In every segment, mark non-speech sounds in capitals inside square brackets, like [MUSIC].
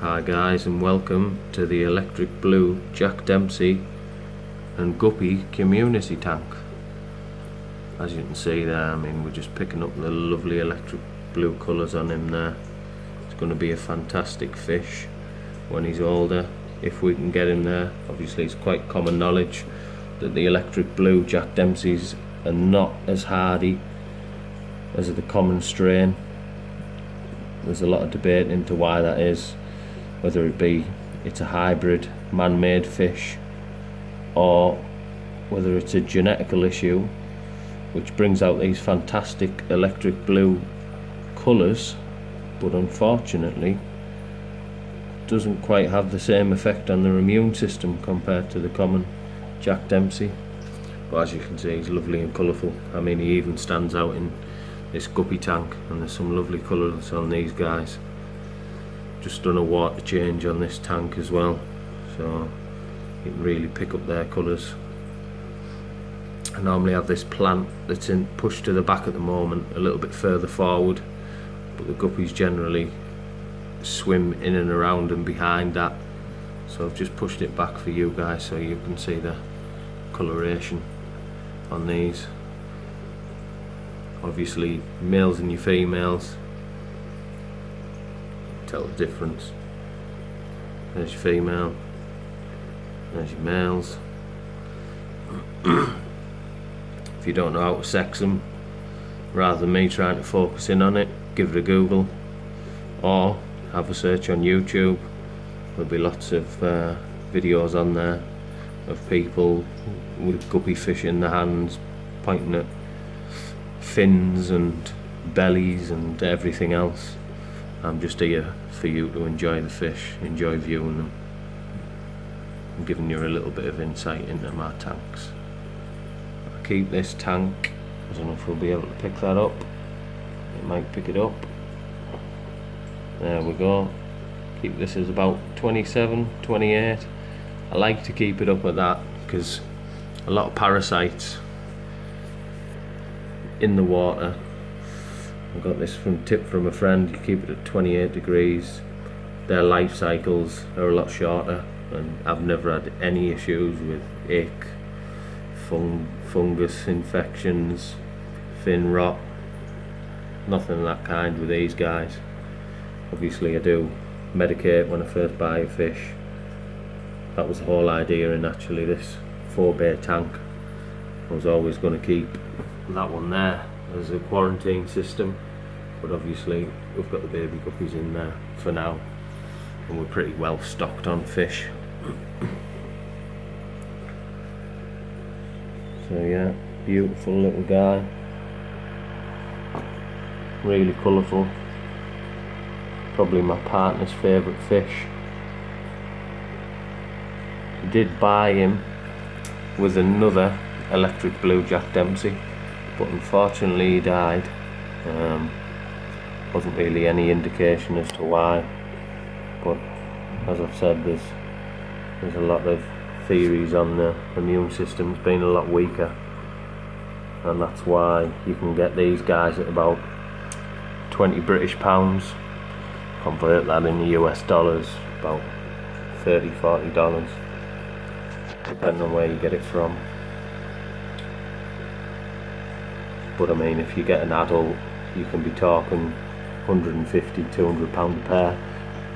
Hi guys and welcome to the Electric Blue Jack Dempsey and Guppy Community Tank. As you can see there, I mean we're just picking up the lovely electric blue colours on him there. It's going to be a fantastic fish when he's older, if we can get him there. Obviously it's quite common knowledge that the electric blue Jack Dempseys are not as hardy as the common strain. There's a lot of debate into why that is whether it be it's a hybrid man-made fish or whether it's a genetical issue which brings out these fantastic electric blue colours but unfortunately doesn't quite have the same effect on their immune system compared to the common Jack Dempsey. But as you can see he's lovely and colourful. I mean he even stands out in this guppy tank and there's some lovely colours on these guys just done a water change on this tank as well. So can really pick up their colours. I normally have this plant that's in pushed to the back at the moment a little bit further forward but the guppies generally swim in and around and behind that. So I've just pushed it back for you guys so you can see the coloration on these. Obviously males and your females tell the difference. There's your female, there's your males. [CLEARS THROAT] if you don't know how to sex them, rather than me trying to focus in on it, give it a Google or have a search on YouTube. There'll be lots of uh, videos on there of people with guppy fish in their hands pointing at fins and bellies and everything else. I'm just here for you to enjoy the fish, enjoy viewing them. I'm giving you a little bit of insight into my tanks. I'll keep this tank, I don't know if we'll be able to pick that up. It might pick it up. There we go. Keep this as about 27, 28. I like to keep it up at that because a lot of parasites in the water I got this from tip from a friend. You keep it at 28 degrees. Their life cycles are a lot shorter, and I've never had any issues with ick, fung fungus infections, fin rot, nothing of that kind with these guys. Obviously, I do medicate when I first buy a fish. That was the whole idea in actually this four bay tank. I was always going to keep that one there as a quarantine system but obviously we've got the baby guppies in there for now and we're pretty well stocked on fish. So yeah beautiful little guy. Really colourful. Probably my partner's favourite fish. Did buy him with another electric blue Jack Dempsey but unfortunately he died. Um, wasn't really any indication as to why but as I've said there's there's a lot of theories on the immune system's being a lot weaker and that's why you can get these guys at about 20 British pounds convert that in the US dollars about 30 40 dollars depending on where you get it from but I mean if you get an adult you can be talking 150 200 pound a pair.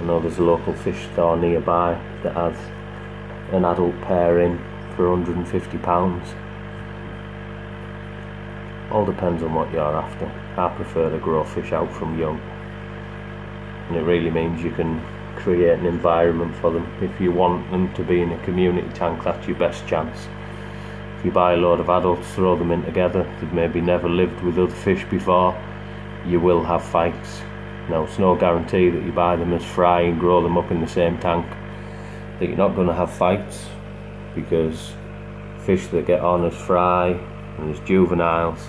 I know there's a local fish store nearby that has an adult pair in for 150 pounds. All depends on what you're after. I prefer to grow fish out from young. And it really means you can create an environment for them. If you want them to be in a community tank that's your best chance you buy a load of adults, throw them in together, they've maybe never lived with other fish before, you will have fights. Now, it's no guarantee that you buy them as fry and grow them up in the same tank, that you're not going to have fights, because fish that get on as fry and as juveniles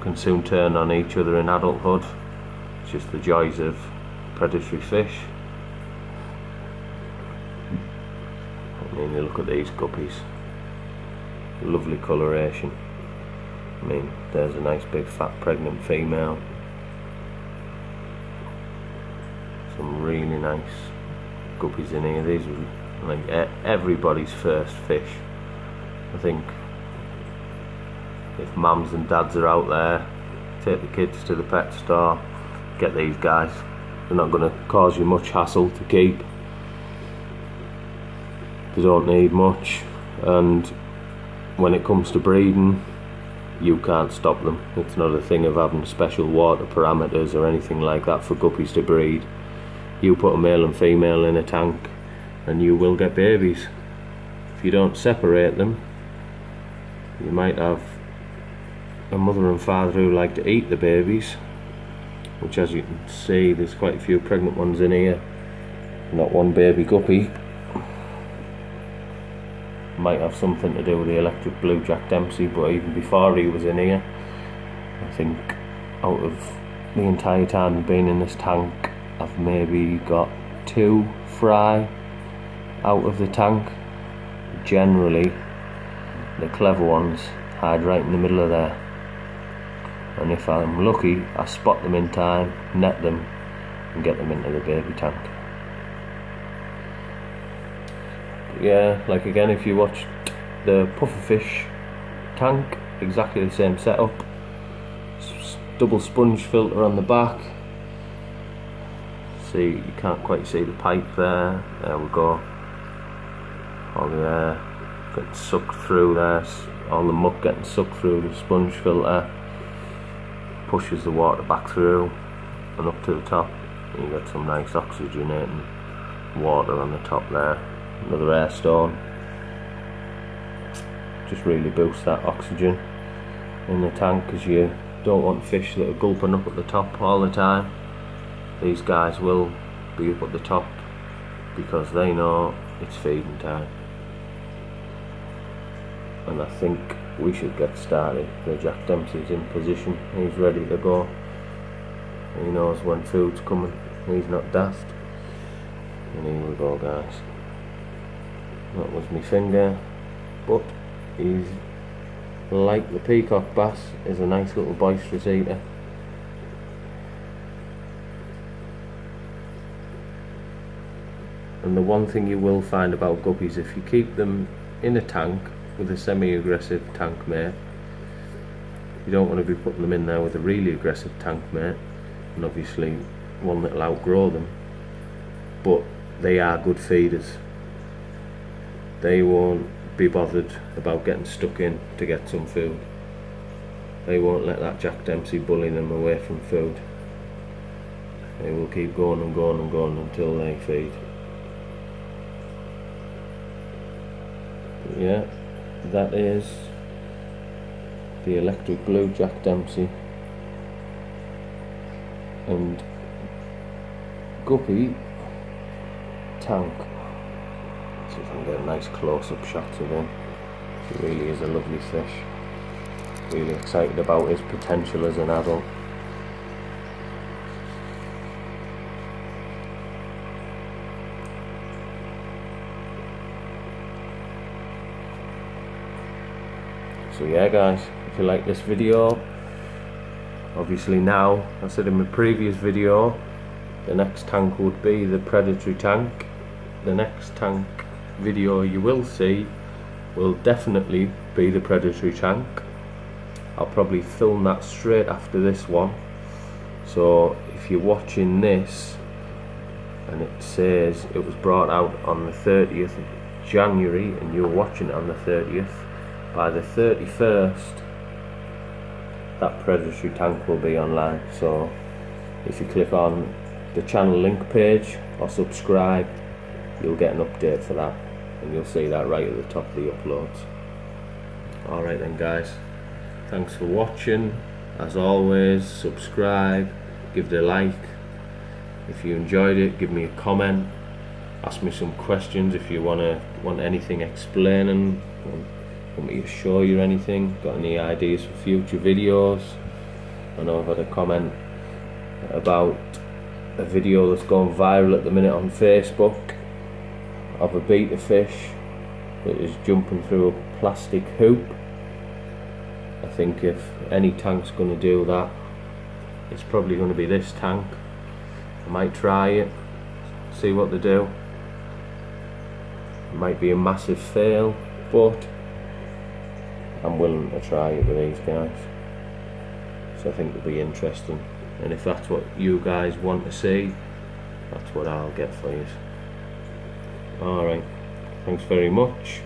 can soon turn on each other in adulthood. It's just the joys of predatory fish. I mean, you look at these guppies lovely coloration I mean there's a nice big fat pregnant female some really nice guppies in here. These are like everybody's first fish. I think if mums and dads are out there, take the kids to the pet store, get these guys. They're not going to cause you much hassle to keep. They don't need much and when it comes to breeding you can't stop them. It's not a thing of having special water parameters or anything like that for guppies to breed. You put a male and female in a tank and you will get babies. If you don't separate them, you might have a mother and father who like to eat the babies, which as you can see there's quite a few pregnant ones in here. Not one baby guppy might have something to do with the electric blue Jack Dempsey but even before he was in here I think out of the entire time I've in this tank I've maybe got two fry out of the tank. Generally the clever ones hide right in the middle of there. And if I'm lucky I spot them in time net them and get them into the baby tank yeah like again if you watch the pufferfish tank exactly the same setup. Double sponge filter on the back. See you can't quite see the pipe there. There we go. All the air getting sucked through there. All the muck getting sucked through the sponge filter. Pushes the water back through and up to the top. You get some nice oxygenating water on the top there another air stone just really boosts that oxygen in the tank because you don't want fish that are gulping up at the top all the time. These guys will be up at the top because they know it's feeding time. And I think we should get started. The Jack Dempsey's in position. He's ready to go. He knows when food's coming. He's not daft. And here we go guys that was my finger. But he's like the peacock bass is a nice little boisterous eater. And the one thing you will find about guppies if you keep them in a tank with a semi-aggressive tank mate you don't want to be putting them in there with a really aggressive tank mate and obviously one that'll outgrow them. But they are good feeders they won't be bothered about getting stuck in to get some food. They won't let that Jack Dempsey bully them away from food. They will keep going and going and going until they feed. Yeah, that is the electric blue Jack Dempsey and Guppy tank I can get a nice close-up shot of him. He really is a lovely fish. Really excited about his potential as an adult. So yeah guys, if you like this video, obviously now, I said in my previous video, the next tank would be the predatory tank. The next tank video you will see will definitely be the predatory tank. I'll probably film that straight after this one. So if you're watching this and it says it was brought out on the 30th of January and you're watching it on the 30th by the 31st that predatory tank will be online. So if you click on the channel link page or subscribe you'll get an update for that and you'll see that right at the top of the uploads. Alright then guys. Thanks for watching. As always subscribe give it a like. If you enjoyed it give me a comment. Ask me some questions if you want to want anything explaining. Want, want me to show you anything? Got any ideas for future videos? I know I've had a comment about a video that's gone viral at the minute on Facebook of a betta fish that is jumping through a plastic hoop. I think if any tank's going to do that, it's probably going to be this tank. I might try it, see what they do. It might be a massive fail, but I'm willing to try it with these guys. So I think it'll be interesting. And if that's what you guys want to see, that's what I'll get for you. Alright, thanks very much,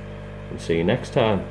and see you next time.